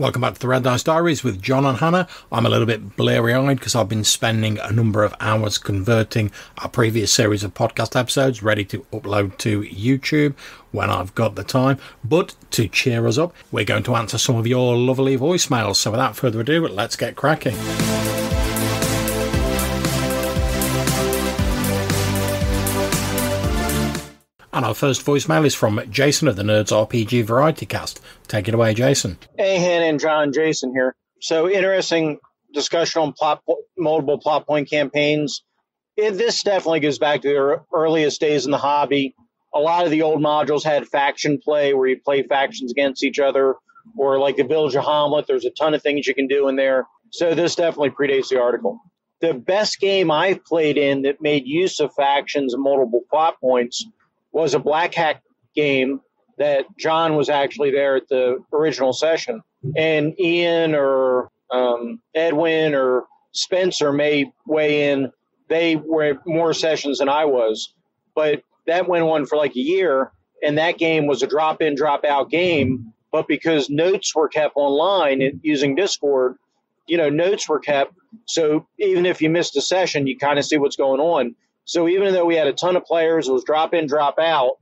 Welcome back to the Red Dice Diaries with John and Hannah. I'm a little bit bleary eyed because I've been spending a number of hours converting our previous series of podcast episodes ready to upload to YouTube when I've got the time. But to cheer us up, we're going to answer some of your lovely voicemails. So without further ado, let's get cracking. And our first voicemail is from Jason of the Nerds RPG Variety Cast. Take it away, Jason. Hey, Hannah and John, Jason here. So interesting discussion on plot, multiple plot point campaigns. It, this definitely goes back to the earliest days in the hobby. A lot of the old modules had faction play where you play factions against each other, or like the Village of Hommlet. There's a ton of things you can do in there. So this definitely predates the article. The best game I've played in that made use of factions and multiple plot points was a Black Hat game that John was actually there at the original session, and Ian or um, Edwin or Spencer may weigh in. They were more sessions than I was, but that went on for like a year, and that game was a drop in, drop out game. But because notes were kept online using Discord, you know, notes were kept. So even if you missed a session, you kind of see what's going on. So even though we had a ton of players, it was drop in, drop out.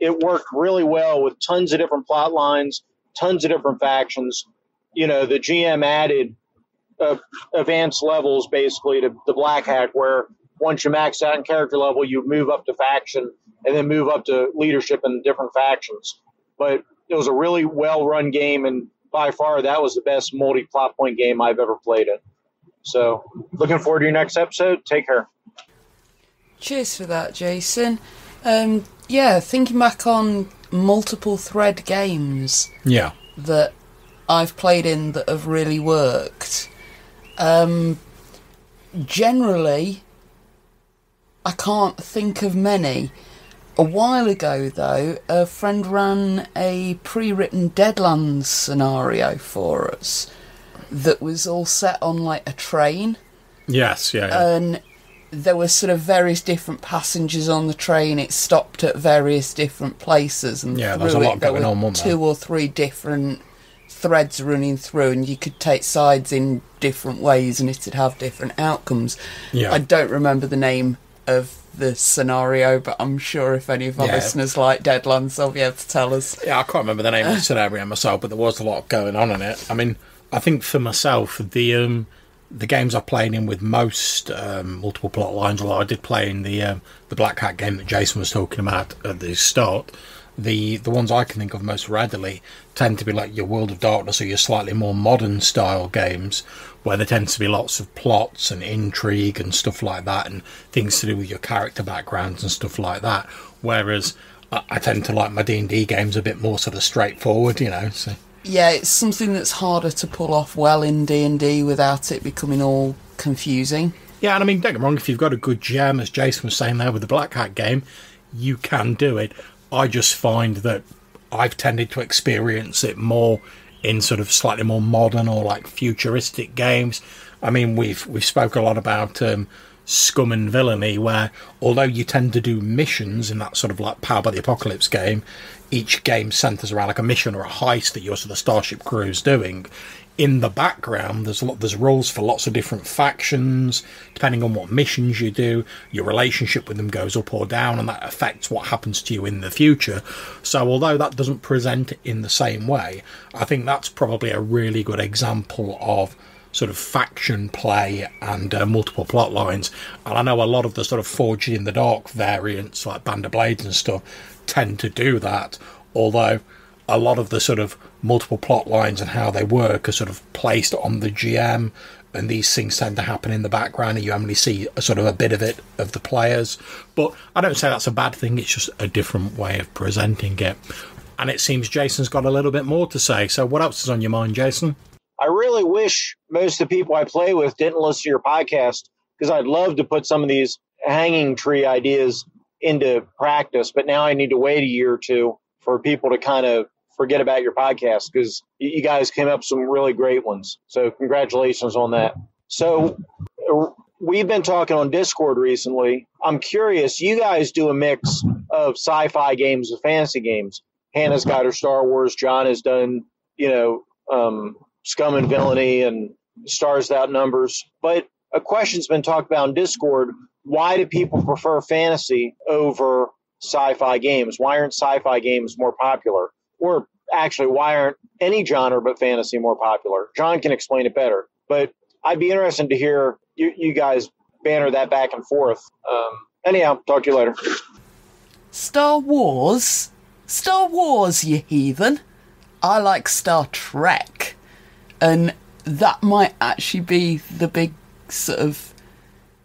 It worked really well with tons of different plot lines, tons of different factions. You know, the GM added uh, advanced levels basically to the Black Hat, where once you max out in character level, you move up to faction and then move up to leadership in different factions. But it was a really well run game, and by far that was the best multi plot point game I've ever played in. So, looking forward to your next episode. Take care. Cheers for that, Jason. Um, yeah, thinking back on multiple thread games. Yeah. That I've played in that have really worked. Um, generally, I can't think of many. A while ago, though, a friend ran a pre written Deadlands scenario for us that was all set on like a train. Yes, yeah. yeah. And there were sort of various different passengers on the train. It stopped at various different places, and yeah, lot it, going there on. Two or three different threads running through, and you could take sides in different ways, and it'd have different outcomes. Yeah. I don't remember the name of the scenario, but I'm sure if any of our Yeah. listeners like Deadlands, they'll be able to tell us. Yeah, I can't remember the name of the scenario myself, but there was a lot going on in it. I mean, I think for myself, the um, the games I played in with most um, multiple plot lines, although I did play in the um, the Black Hat game that Jason was talking about at the start. The the ones I can think of most readily tend to be like your World of Darkness or your slightly more modern style games, where there tends to be lots of plots and intrigue and stuff like that, and things to do with your character backgrounds and stuff like that. Whereas I, I tend to like my D and D games a bit more sort of straightforward, you know. So Yeah, it's something that's harder to pull off well in D and D without it becoming all confusing. Yeah, and I mean, don't get me wrong, if you've got a good GM, as Jason was saying there with the Black Hat game, you can do it. I just find that I've tended to experience it more in sort of slightly more modern or like futuristic games. I mean, we've we've spoke a lot about um, Scum and Villainy, where although you tend to do missions in that sort of like Powered by the Apocalypse game, each game centers around like a mission or a heist that your sort of starship crew is doing. In the background, there's a lot, there's rules for lots of different factions. Depending on what missions you do, your relationship with them goes up or down, and that affects what happens to you in the future. So, although that doesn't present in the same way, I think that's probably a really good example of sort of faction play and uh, multiple plot lines. And I know a lot of the sort of Forged in the Dark variants, like Band of Blades and stuff, tend to do that. Although a lot of the sort of multiple plot lines and how they work are sort of placed on the GM, and these things tend to happen in the background, and you only see a sort of a bit of it of the players. But I don't say that's a bad thing, it's just a different way of presenting it. And it seems Jason's got a little bit more to say. So, what else is on your mind, Jason? I really wish most of the people I play with didn't listen to your podcast because I'd love to put some of these hanging tree ideas into practice. But now I need to wait a year or two for people to kind of forget about your podcast because you guys came up some really great ones. So congratulations on that. So uh, we've been talking on Discord recently. I'm curious, you guys do a mix of sci-fi games and fantasy games. Hannah's got her Star Wars. John has done, you know, um, scum and villainy and stars without numbers. But a question's been talked about in Discord. Why do people prefer fantasy over sci-fi games? Why aren't sci-fi games more popular? Or actually, why aren't any genre but fantasy more popular? John can explain it better. But I'd be interested to hear you, you guys banter that back and forth. Um, anyhow, talk to you later. Star Wars? Star Wars, you heathen. I like Star Trek. And that might actually be the big sort of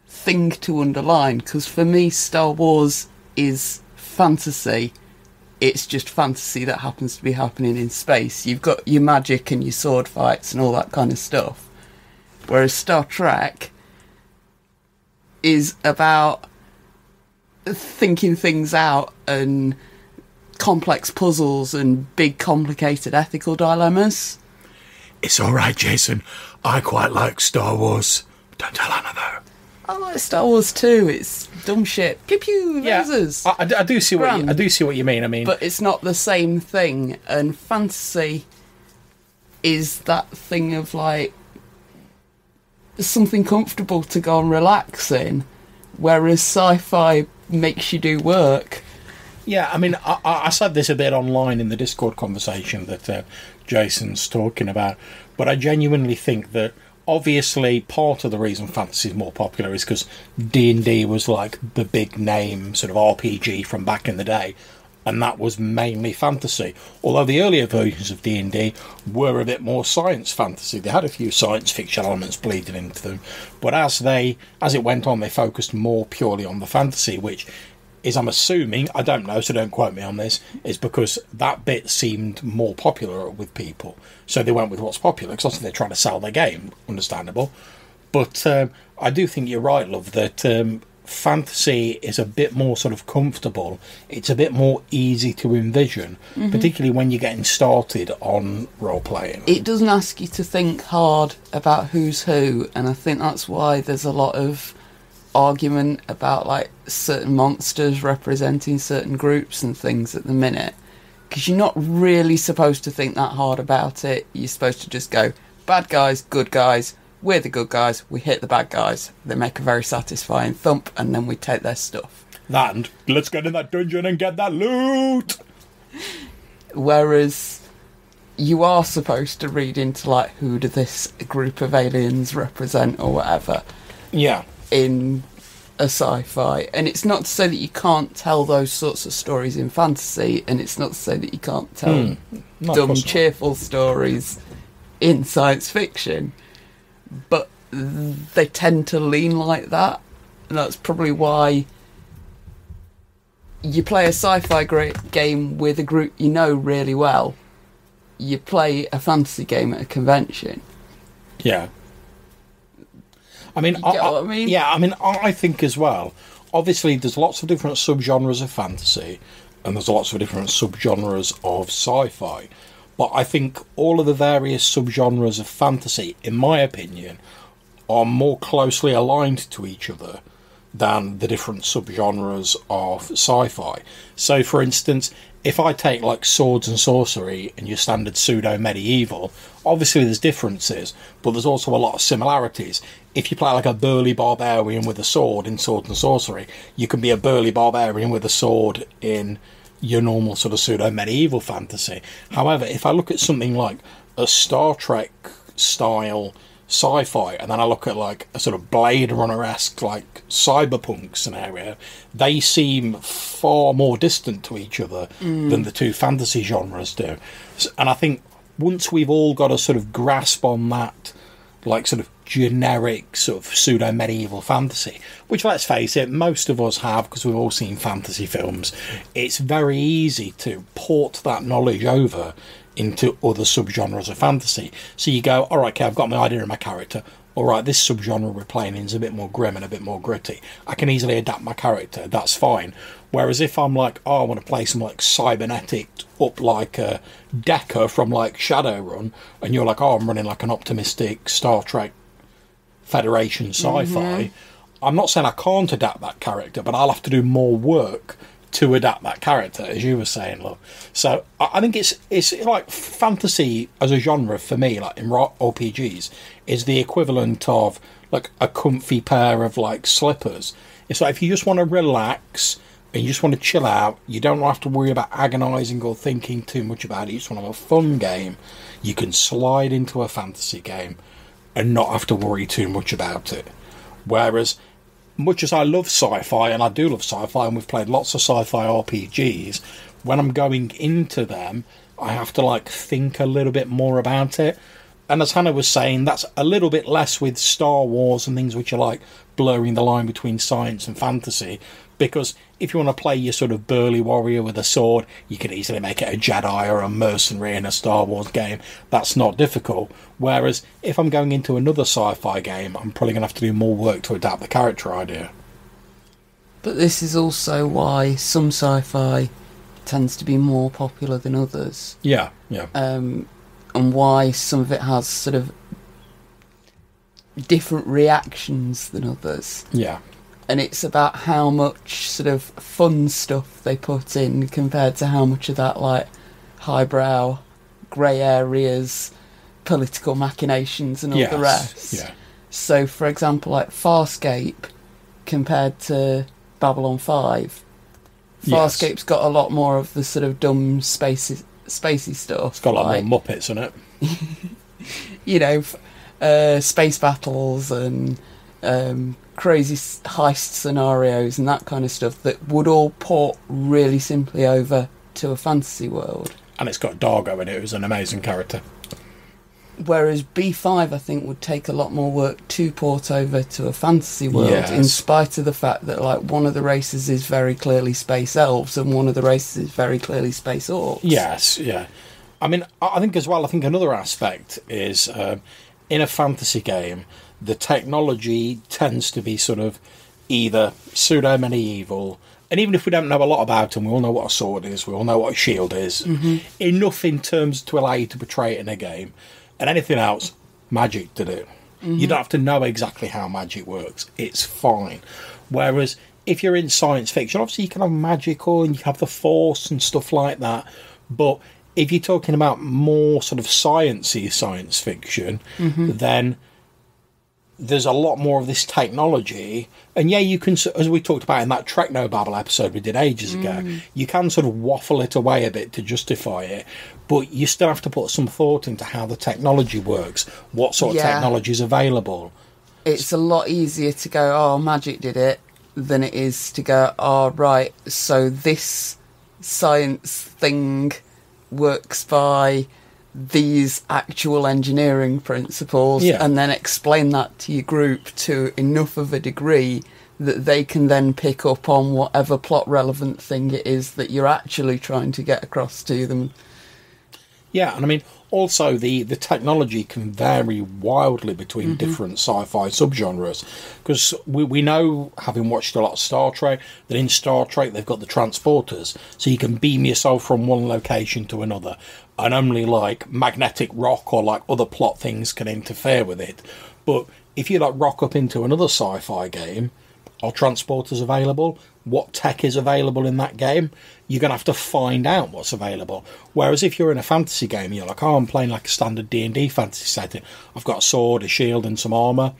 thing to underline because for me, Star Wars is fantasy. It's just fantasy that happens to be happening in space. You've got your magic and your sword fights and all that kind of stuff. Whereas Star Trek is about thinking things out and complex puzzles and big complicated ethical dilemmas. It's all right, Jason. I quite like Star Wars. Don't tell Anna though. I like Star Wars too. It's dumb shit. Pew pew lasers. I, I- I do see what you, I Grand. do see what you mean. I mean, but it's not the same thing. And fantasy is that thing of like something comfortable to go and relax in, whereas sci-fi makes you do work. Yeah, I mean, I, I I said this a bit online in the Discord conversation that uh, Jason's talking about, but I genuinely think that obviously part of the reason fantasy is more popular is because D and D was like the big name sort of RPG from back in the day, and that was mainly fantasy. Although the earlier versions of D and D were a bit more science fantasy, they had a few science fiction elements bleeding into them, but as they as it went on, they focused more purely on the fantasy, which is I'm assuming, I don't know, so don't quote me on this, is because that bit seemed more popular with people. So they went with what's popular, because obviously they're trying to sell their game, understandable. But um, I do think you're right, love, that um, fantasy is a bit more sort of comfortable. It's a bit more easy to envision, particularly when you're getting started on role playing. It doesn't ask you to think hard about who's who, and I think that's why there's a lot of argument about like certain monsters representing certain groups and things at the minute because you're not really supposed to think that hard about it you're supposed to just go bad guys good guys we're the good guys we hit the bad guys they make a very satisfying thump and then we take their stuff That and let's get in that dungeon and get that loot! whereas you are supposed to read into like who do this group of aliens represent or whatever Yeah. In a sci-fi. And it's not to say that you can't tell those sorts of stories in fantasy and it's not to say that you can't tell hmm. of dumb cheerful stories in science fiction. But they tend to lean like that. And that's probably why you play a sci-fi great game with a group you know really well. You play a fantasy game at a convention. Yeah. I mean, what I mean? Yeah, I mean, I think as well. Obviously, there's lots of different subgenres of fantasy, and there's lots of different subgenres of sci-fi. But I think all of the various subgenres of fantasy, in my opinion, are more closely aligned to each other than the different subgenres of sci-fi. So, for instance, if I take like swords and sorcery and your standard pseudo medieval, obviously there's differences, but there's also a lot of similarities. If you play like a burly barbarian with a sword in sword and sorcery, you can be a burly barbarian with a sword in your normal sort of pseudo medieval fantasy. However, if I look at something like a Star Trek style sci-fi and then I look at like a sort of Blade Runner-esque like cyberpunk scenario, they seem far more distant to each other than mm. the two fantasy genres do. And I think once we've all got a sort of grasp on that like sort of generic sort of pseudo medieval fantasy, which let's face it, most of us have because we've all seen fantasy films. It's very easy to port that knowledge over into other subgenres of fantasy. So you go, all right, okay, I've got my idea of my character. All right, this subgenre we're playing in is a bit more grim and a bit more gritty. I can easily adapt my character. That's fine. Whereas if I'm like, oh, I want to play some like cybernetic up like a Decker from like Shadowrun, and you're like, oh, I'm running like an optimistic Star Trek Federation mm-hmm. sci-fi. I'm not saying I can't adapt that character, but I'll have to do more work to adapt that character, as you were saying, love. So I, I think it's it's like fantasy as a genre for me, like in RPGs, is the equivalent of like a comfy pair of like slippers. It's like if you just want to relax and you just want to chill out, you don't have to worry about agonising or thinking too much about it. You just want to have a fun game. You can slide into a fantasy game and not have to worry too much about it. Whereas much as I love sci-fi, and I do love sci-fi, and we've played lots of sci-fi RPGs, when I'm going into them, I have to like think a little bit more about it. And as Hannah was saying, that's a little bit less with Star Wars and things which are like blurring the line between science and fantasy. Because if you want to play your sort of burly warrior with a sword, you can easily make it a Jedi or a mercenary in a Star Wars game. That's not difficult. Whereas if I'm going into another sci fi game, I'm probably going to have to do more work to adapt the character idea. But this is also why some sci-fi tends to be more popular than others, Yeah, yeah. um, and why some of it has sort of different reactions than others. Yeah. And it's about how much sort of fun stuff they put in compared to how much of that like highbrow, grey areas, political machinations, and all yes. the rest. Yeah. So, for example, like Farscape compared to Babylon 5, Yes. Farscape's got a lot more of the sort of dumb spacey, spacey stuff. It's got a lot like, more Muppets in it. you know, uh, space battles and um, crazy heist scenarios and that kind of stuff that would all port really simply over to a fantasy world. And it's got Dargo in it, who's an amazing character. Whereas B5, I think, would take a lot more work to port over to a fantasy world, Yes. in spite of the fact that, like, one of the races is very clearly space elves and one of the races is very clearly space orcs. Yes, yeah. I mean, I I think as well. I think another aspect is um, in a fantasy game, the technology tends to be sort of either pseudo medieval, and even if we don't know a lot about them, we all know what a sword is, we all know what a shield is. Mm-hmm. Enough in terms to allow you to portray it in a game, and anything else, magic did it. You mm-hmm. don't have to know exactly how magic works. It's fine. Whereas if you're in science fiction, obviously you can have magical and you have the force and stuff like that. But if you're talking about more sort of sciencey science fiction, mm-hmm. then there's a lot more of this technology. And yeah, you can, as we talked about in that Technobabble episode we did ages ago, mm. you can sort of waffle it away a bit to justify it, but you still have to put some thought into how the technology works, what sort of technology is available. It's a lot easier to go, oh, magic did it, than it is to go, oh, right, so this science thing works by these actual engineering principles Yeah. and then explain that to your group to enough of a degree that they can then pick up on whatever plot relevant thing it is that you're actually trying to get across to them. Yeah, and I mean, also the, the technology can vary wildly between mm-hmm. different sci-fi subgenres because we, we know, having watched a lot of Star Trek, that in Star Trek they've got the transporters, so you can beam yourself from one location to another, and only like magnetic rock or like other plot things can interfere with it. But if you like rock up into another sci-fi game, are transporters available? What tech is available in that game? You're going to have to find out what's available. Whereas if you're in a fantasy game, you're like, oh, I'm playing like a standard D&D fantasy setting. I've got a sword, a shield, and some armour.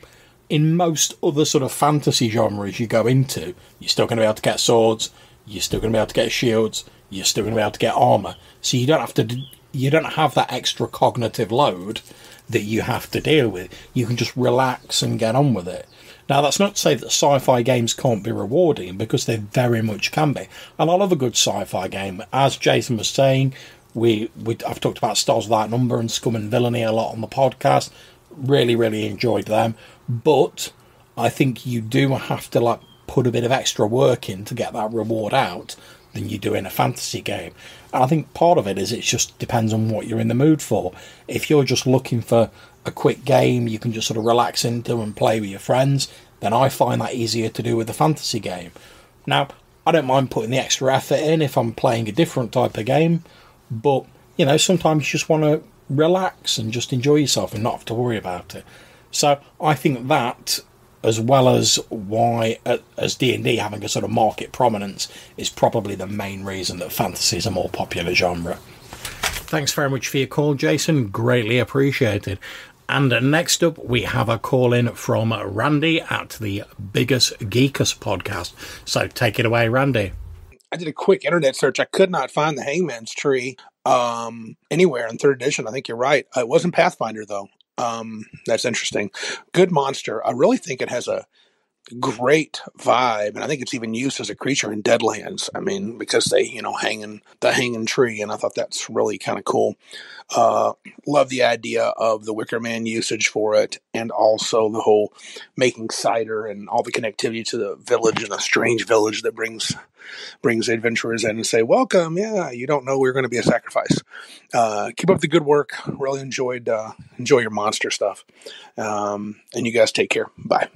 In most other sort of fantasy genres you go into, you're still going to be able to get swords, you're still going to be able to get shields, you're still going to be able to get armour. So you don't have to, you don't have that extra cognitive load that you have to deal with. You can just relax and get on with it. Now, that's not to say that sci-fi games can't be rewarding because they very much can be. And I love a good sci-fi game. As Jason was saying, we, we I've talked about Stars Without Number and Scum and Villainy a lot on the podcast. Really, really enjoyed them. But I think you do have to like put a bit of extra work in to get that reward out than you do in a fantasy game. And I think part of it is it just depends on what you're in the mood for. If you're just looking for a quick game you can just sort of relax into and play with your friends, then I find that easier to do with a fantasy game. Now, I don't mind putting the extra effort in if I'm playing a different type of game, but you know, sometimes you just want to relax and just enjoy yourself and not have to worry about it. So I think that as well as why, uh, as D and D having a sort of market prominence, is probably the main reason that fantasy is a more popular genre. Thanks very much for your call, Jason. Greatly appreciated. And next up, we have a call in from Randy at the Biggus Geekus podcast. So take it away, Randy. I did a quick internet search. I could not find the Hangman's Tree um, anywhere in third edition. I think you're right. It wasn't Pathfinder though. Um, that's interesting. Good monster. I really think it has a great vibe, and I think it's even used as a creature in Deadlands. I mean, because they you know hang in the hanging tree, and I thought that's really kind of cool. Uh, love the idea of the Wicker Man usage for it, and also the whole making cider and all the connectivity to the village and a strange village that brings brings adventurers in and say, "Welcome." Yeah, you don't know we're going to be a sacrifice. Uh, keep up the good work. Really enjoyed uh, enjoy your monster stuff, um, and you guys take care. Bye.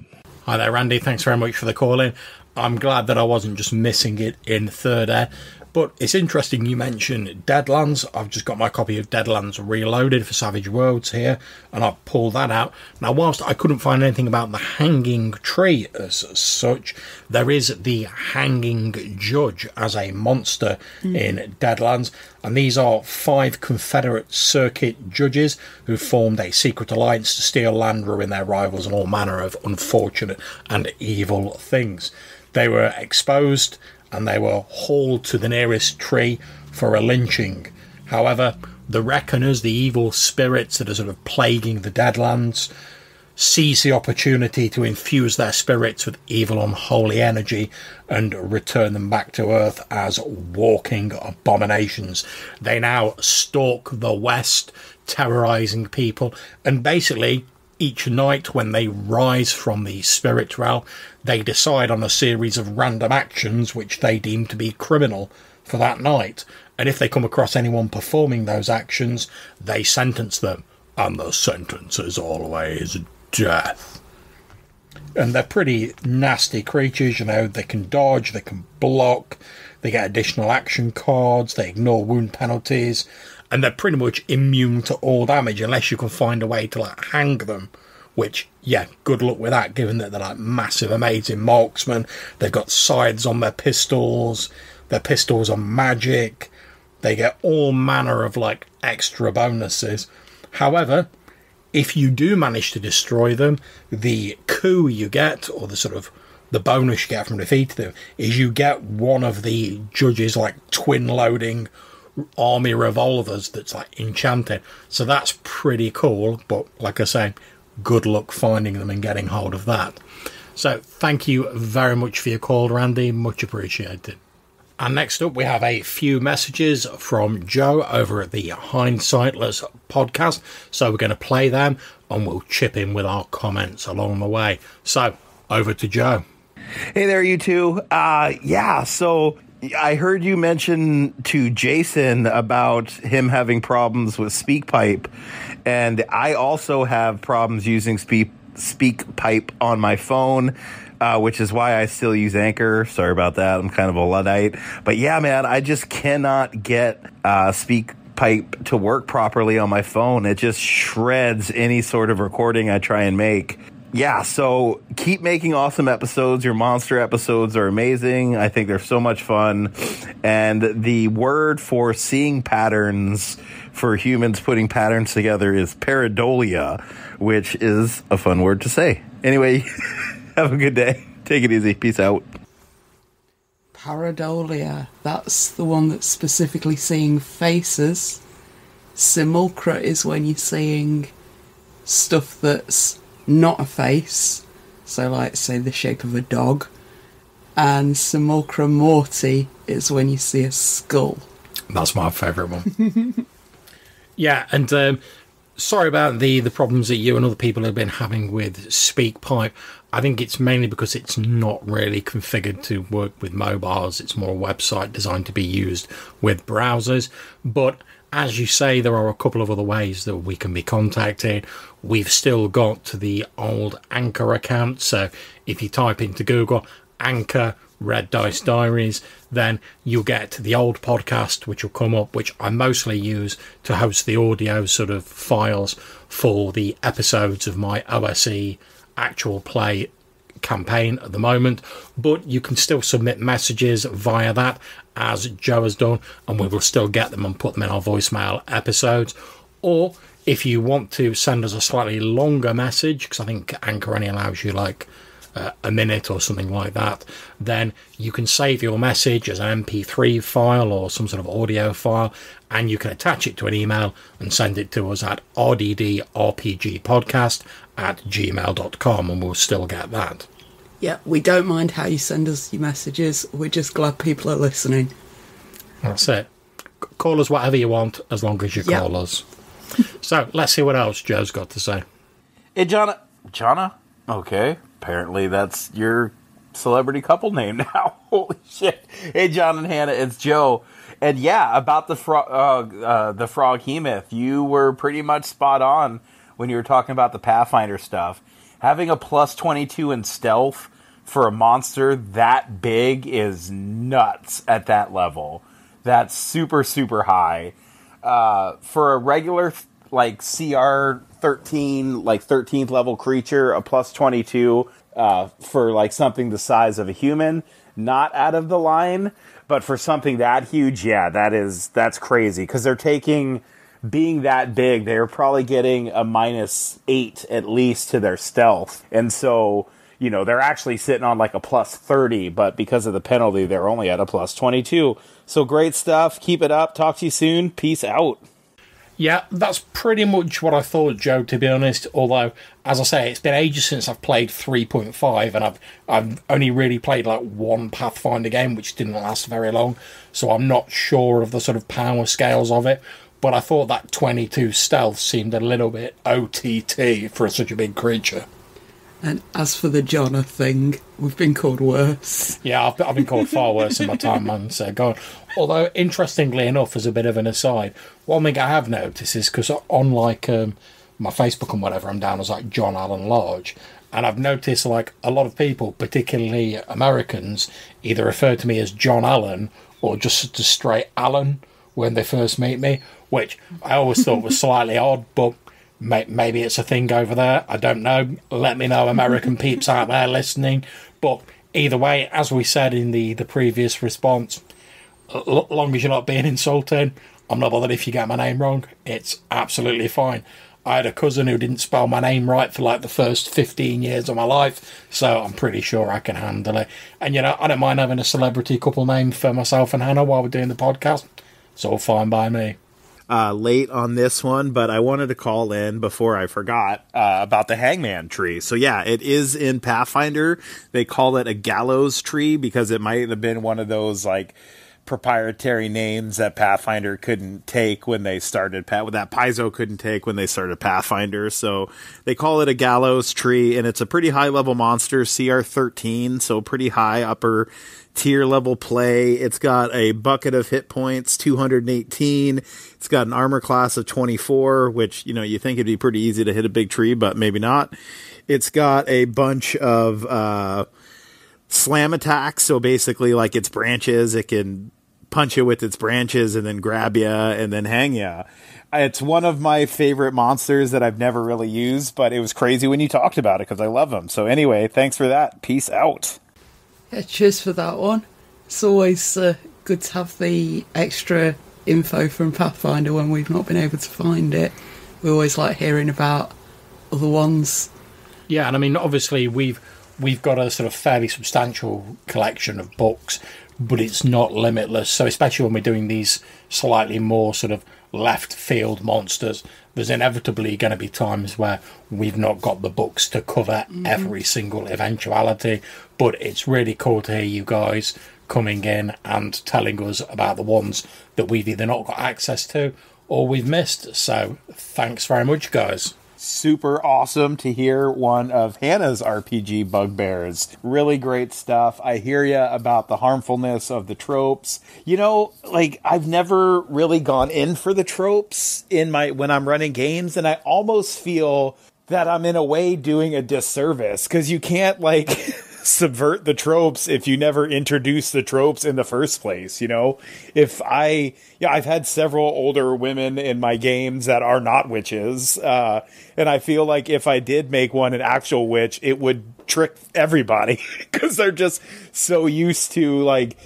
Hi there, Randy. Thanks very much for the call in. I'm glad that I wasn't just missing it in third air. But it's interesting you mentioned Deadlands. I've just got my copy of Deadlands Reloaded for Savage Worlds here, and I've pulled that out. Now, whilst I couldn't find anything about the hanging tree as such, there is the hanging judge as a monster mm. in Deadlands, and these are five Confederate circuit judges who formed a secret alliance to steal land, ruin their rivals, and all manner of unfortunate and evil things. They were exposed and they were hauled to the nearest tree for a lynching. However, the Reckoners, the evil spirits that are sort of plaguing the Deadlands, seize the opportunity to infuse their spirits with evil, unholy energy and return them back to Earth as walking abominations. They now stalk the West, terrorizing people, and basically each night when they rise from the spirit realm, they decide on a series of random actions which they deem to be criminal for that night. And if they come across anyone performing those actions, they sentence them. And the sentence is always death. And they're pretty nasty creatures, you know. They can dodge, they can block, they get additional action cards, they ignore wound penalties, and they're pretty much immune to all damage unless you can find a way to like hang them. Which, yeah, good luck with that, given that they're like massive, amazing marksmen. They've got sides on their pistols. Their pistols are magic. They get all manner of like extra bonuses. However, if you do manage to destroy them, the coup you get, or the sort of the bonus you get from defeating them, is you get one of the judges like twin loading army revolvers that's like enchanted. So that's pretty cool. But like I say, good luck finding them and getting hold of that. So thank you very much for your call, Randy. Much appreciated. And next up, we have a few messages from Joe over at the Hindsightless podcast. So we're going to play them and we'll chip in with our comments along the way. So over to Joe. Hey there, you two. Uh, yeah, so I heard you mention to Jason about him having problems with SpeakPipe, and I also have problems using Speak SpeakPipe on my phone. Uh, which is why I still use Anchor. Sorry about that. I'm kind of a Luddite. But yeah, man, I just cannot get uh, SpeakPipe to work properly on my phone. It just shreds any sort of recording I try and make yeah, so keep making awesome episodes. Your monster episodes are amazing. I think they're so much fun. And the word for seeing patterns for humans putting patterns together is pareidolia, which is a fun word to say. Anyway, have a good day. Take it easy. Peace out. Pareidolia. That's the one that's specifically seeing faces. Simulacra is when you're seeing stuff that's not a face, so like say the shape of a dog, and simulacra morti is when you see a skull. That's my favourite one. yeah, and um, sorry about the the problems that you and other people have been having with SpeakPipe. I think it's mainly because it's not really configured to work with mobiles. It's more a website designed to be used with browsers. But as you say, there are a couple of other ways that we can be contacted. We've still got the old Anchor account, so if you type into Google Anchor Red Dice Diaries, then you'll get the old podcast, which will come up, which I mostly use to host the audio sort of files for the episodes of my OSE actual play campaign at the moment, but you can still submit messages via that as Joe has done, and we will still get them and put them in our voicemail episodes. Or if you want to send us a slightly longer message, because I think Anchor only allows you like uh, a minute or something like that, then you can save your message as an MP3 file or some sort of audio file, and you can attach it to an email and send it to us at rddrpgpodcast at gmail.com, and we'll still get that. Yeah, we don't mind how you send us your messages. We're just glad people are listening. That's it. C- Call us whatever you want as long as you Yep. call us. so let's see what else Joe's got to say. Hey, Jonna. Jonna? Okay. Apparently that's your celebrity couple name now. Holy shit. Hey, John and Hannah, it's Joe. And yeah, about the frog, uh, uh, the froghemoth, you were pretty much spot on when you were talking about the Pathfinder stuff. Having a plus 22 in stealth for a monster that big is nuts at that level. That's super, super high. Uh, for a regular, like, CR 13, like 13th level creature, a plus 22 uh, for, like, something the size of a human, not out of the line. But for something that huge, yeah, that is, that's crazy. Because they're taking being that big, they're probably getting a minus eight at least to their stealth. And so, you know, they're actually sitting on like a plus 30, but because of the penalty, they're only at a plus 22. So great stuff. Keep it up. Talk to you soon. Peace out. Yeah, that's pretty much what I thought, Joe. To be honest, although as I say, it's been ages since I've played 3.5, and I've I've only really played like one Pathfinder game, which didn't last very long, so I'm not sure of the sort of power scales of it. But I thought that 22 stealth seemed a little bit OTT for such a big creature. And as for the Jonna thing, we've been called worse. Yeah, I've, I've been called far worse in my time, man. So go on. Although, interestingly enough, as a bit of an aside, one thing I have noticed is because on like um, my Facebook and whatever, I'm down as like John Allen Lodge, and I've noticed like a lot of people, particularly Americans, either refer to me as John Allen or just straight Allen when they first meet me, which I always thought was slightly odd, but maybe it's a thing over there. I don't know. Let me know, American peeps out there listening. But either way, as we said in the, the previous response, l- long as you're not being insulting, I'm not bothered if you get my name wrong. It's absolutely fine. I had a cousin who didn't spell my name right for like the first 15 years of my life, so I'm pretty sure I can handle it. And you know, I don't mind having a celebrity couple name for myself and Hannah while we're doing the podcast. It's all fine by me. Uh, late on this one, but I wanted to call in before I forgot uh, about the hangman tree. So yeah, it is in Pathfinder. They call it a gallows tree because it might have been one of those like proprietary names that Pathfinder couldn't take when they started Path that Paizo couldn't take when they started Pathfinder. So they call it a gallows tree, and it's a pretty high level monster, CR thirteen, so pretty high upper tier level play. It's got a bucket of hit points, 218. It's got an armor class of 24, which, you know, you think it'd be pretty easy to hit a big tree, but maybe not. It's got a bunch of, uh, slam attacks. So basically, like its branches, it can punch you with its branches and then grab you and then hang you. It's one of my favorite monsters that I've never really used, but it was crazy when you talked about it because I love them. So anyway, thanks for that. Peace out. Yeah, cheers for that one. It's always uh, good to have the extra info from Pathfinder when we've not been able to find it. We always like hearing about other ones. Yeah, and I mean, obviously we've we've got a sort of fairly substantial collection of books, but it's not limitless. So especially when we're doing these slightly more sort of left field monsters, there's inevitably going to be times where we've not got the books to cover mm-hmm. every single eventuality. But it's really cool to hear you guys coming in and telling us about the ones that we've either not got access to or we've missed. So thanks very much, guys. Super awesome to hear one of Hannah's RPG bugbears. Really great stuff. I hear you about the harmfulness of the tropes. You know, like I've never really gone in for the tropes in my when I'm running games and I almost feel that I'm in a way doing a disservice cuz you can't like subvert the tropes if you never introduce the tropes in the first place. You know, if I, yeah, I've had several older women in my games that are not witches, uh, and I feel like if I did make one an actual witch, it would trick everybody because they're just so used to like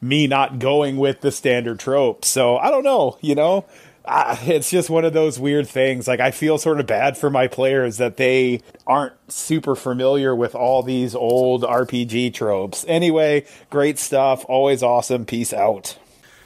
me not going with the standard trope. So I don't know, you know, it's just one of those weird things. Like I feel sort of bad for my players that they aren't super familiar with all these old RPG tropes. Anyway, great stuff. Always awesome. Peace out.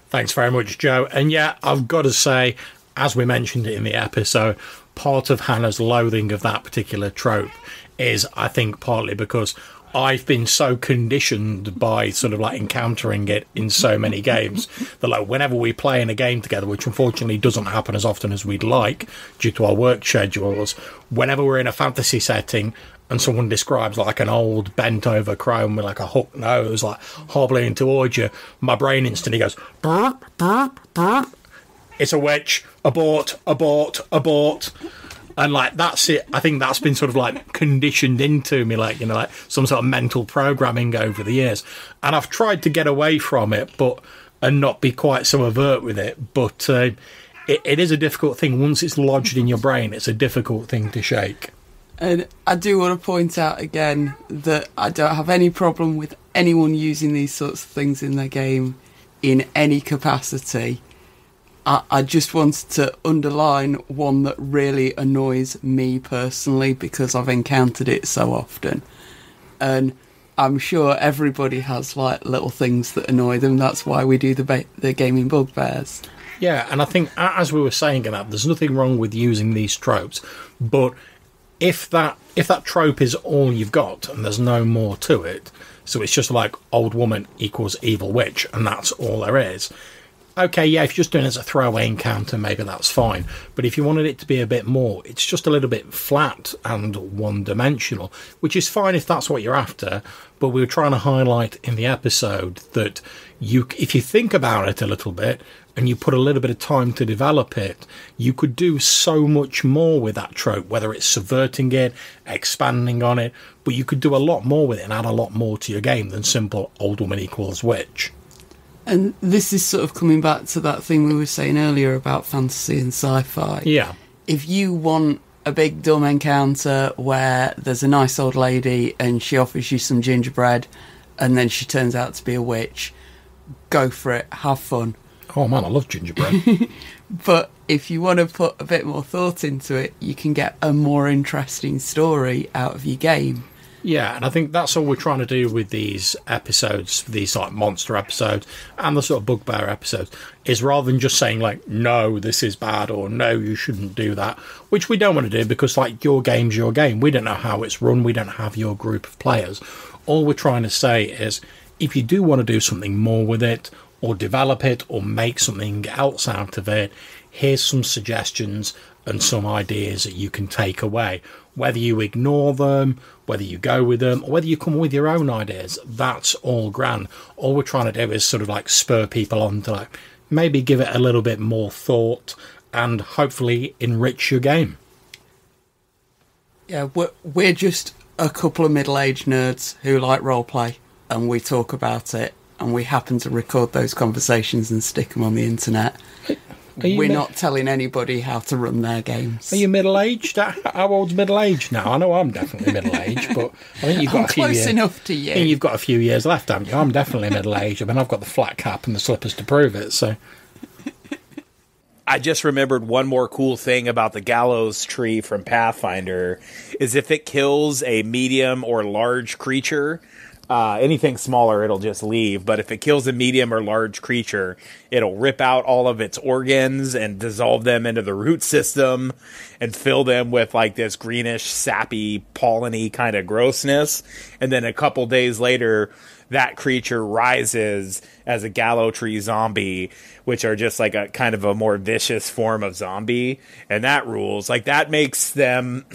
Thanks very much, Joe. And yeah, I've got to say, as we mentioned in the episode, part of Hannah's loathing of that particular trope is, I think, partly because I've been so conditioned by sort of like encountering it in so many games that like whenever we play in a game together, which unfortunately doesn't happen as often as we'd like due to our work schedules, whenever we're in a fantasy setting and someone describes like an old bent over crone with like a hook nose, like hobbling towards you, my brain instantly goes, burp, burp, burp. It's a witch. Abort, abort, abort and like that's it i think that's been sort of like conditioned into me like you know like some sort of mental programming over the years and i've tried to get away from it but and not be quite so overt with it but uh, it, it is a difficult thing once it's lodged in your brain it's a difficult thing to shake and I do want to point out again that I don't have any problem with anyone using these sorts of things in their game in any capacity. I, just wanted to underline one that really annoys me personally because I've encountered it so often. And I'm sure everybody has like little things that annoy them. That's why we do the ba- the gaming bugbears. Yeah, and I think as we were saying that there's nothing wrong with using these tropes, but if that if that trope is all you've got and there's no more to it, so it's just like old woman equals evil witch and that's all there is, okay, yeah, if you're just doing it as a throwaway encounter, maybe that's fine. But if you wanted it to be a bit more, it's just a little bit flat and one dimensional, which is fine if that's what you're after. But we were trying to highlight in the episode that you, if you think about it a little bit and you put a little bit of time to develop it, you could do so much more with that trope, whether it's subverting it, expanding on it, but you could do a lot more with it and add a lot more to your game than simple old woman equals witch. And this is sort of coming back to that thing we were saying earlier about fantasy and sci fi. Yeah. If you want a big dumb encounter where there's a nice old lady and she offers you some gingerbread and then she turns out to be a witch, go for it, have fun. Oh man, I love gingerbread. but if you want to put a bit more thought into it, you can get a more interesting story out of your game. Yeah, and I think that's all we're trying to do with these episodes, these like monster episodes and the sort of bugbear episodes, is rather than just saying like, no, this is bad or no, you shouldn't do that, which we don't want to do because like your game's your game. We don't know how it's run. We don't have your group of players. All we're trying to say is if you do want to do something more with it or develop it or make something else out of it, here's some suggestions and some ideas that you can take away. Whether you ignore them, whether you go with them, or whether you come with your own ideas, that's all grand. All we're trying to do is sort of like spur people on to like maybe give it a little bit more thought and hopefully enrich your game. Yeah, we're, we're just a couple of middle aged nerds who like roleplay and we talk about it and we happen to record those conversations and stick them on the internet. We're mi- not telling anybody how to run their games. Are you middle aged? How old's middle aged now? I know I'm definitely middle aged, but I think you've got I'm a few close years. enough to you. I think you've got a few years left, haven't you? I'm definitely middle aged. I mean, I've got the flat cap and the slippers to prove it. So I just remembered one more cool thing about the gallows tree from Pathfinder is if it kills a medium or large creature, uh, anything smaller it'll just leave. But if it kills a medium or large creature, it'll rip out all of its organs and dissolve them into the root system and fill them with like this greenish, sappy, polleny kind of grossness. And then a couple days later, that creature rises as a gallow tree zombie, which are just like a kind of a more vicious form of zombie. And that rules. Like that makes them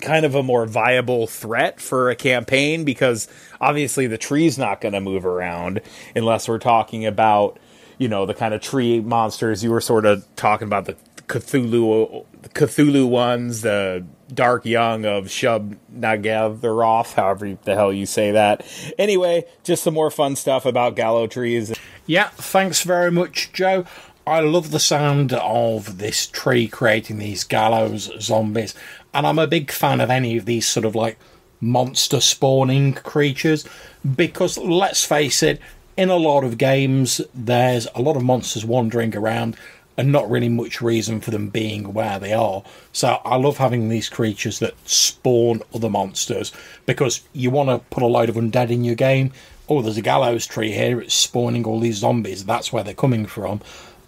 kind of a more viable threat for a campaign because obviously the tree's not going to move around unless we're talking about, you know, the kind of tree monsters you were sort of talking about the Cthulhu Cthulhu ones, the Dark Young of Shub Nagatheroth, however the hell you say that. Anyway, just some more fun stuff about Gallow trees. Yeah, thanks very much, Joe. I love the sound of this tree creating these gallows zombies, and I'm a big fan of any of these sort of like monster spawning creatures because let's face it, in a lot of games, there's a lot of monsters wandering around and not really much reason for them being where they are. So I love having these creatures that spawn other monsters because you want to put a load of undead in your game. Oh, there's a gallows tree here, it's spawning all these zombies. That's where they're coming from.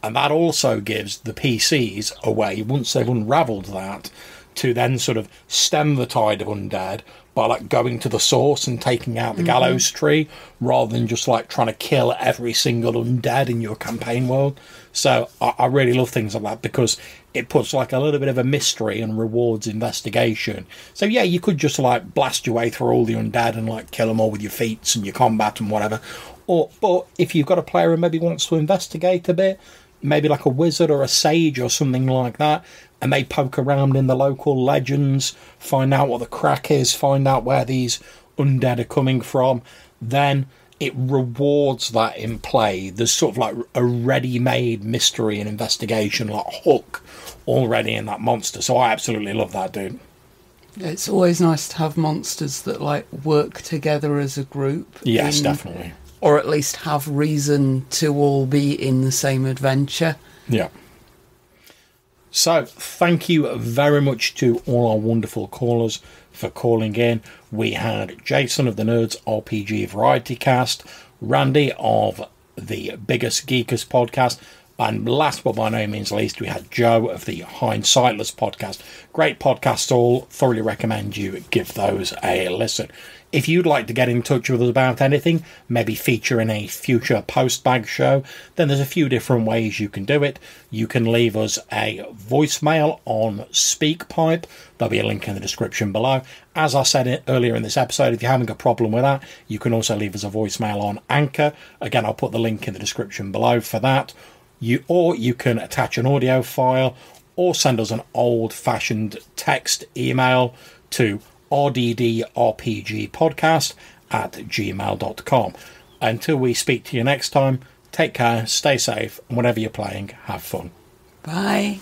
And that also gives the PCs a way, once they've unraveled that, to then sort of stem the tide of undead by like going to the source and taking out the mm-hmm. gallows tree rather than just like trying to kill every single undead in your campaign world. So I, I really love things like that because it puts like a little bit of a mystery and rewards investigation. So yeah, you could just like blast your way through all the undead and like kill them all with your feats and your combat and whatever. Or but if you've got a player who maybe wants to investigate a bit, maybe like a wizard or a sage or something like that, and they poke around in the local legends, find out what the crack is, find out where these undead are coming from, then it rewards that in play. There's sort of like a ready made mystery and investigation, like hook, already in that monster. So I absolutely love that, dude. It's always nice to have monsters that like work together as a group. Yes, in- definitely. Or at least have reason to all be in the same adventure. Yeah. So, thank you very much to all our wonderful callers for calling in. We had Jason of the Nerds RPG Variety Cast, Randy of the Biggus Geekus podcast, and last but by no means least, we had Joe of the Hindsightless podcast. Great podcasts, all. Thoroughly recommend you give those a listen. If you'd like to get in touch with us about anything, maybe feature in a future postbag show, then there's a few different ways you can do it. You can leave us a voicemail on SpeakPipe. There'll be a link in the description below. As I said earlier in this episode, if you're having a problem with that, you can also leave us a voicemail on Anchor. Again, I'll put the link in the description below for that you or you can attach an audio file or send us an old-fashioned text email to rddrpgpodcast at gmail.com. Until we speak to you next time, take care, stay safe, and whatever you're playing, have fun. Bye.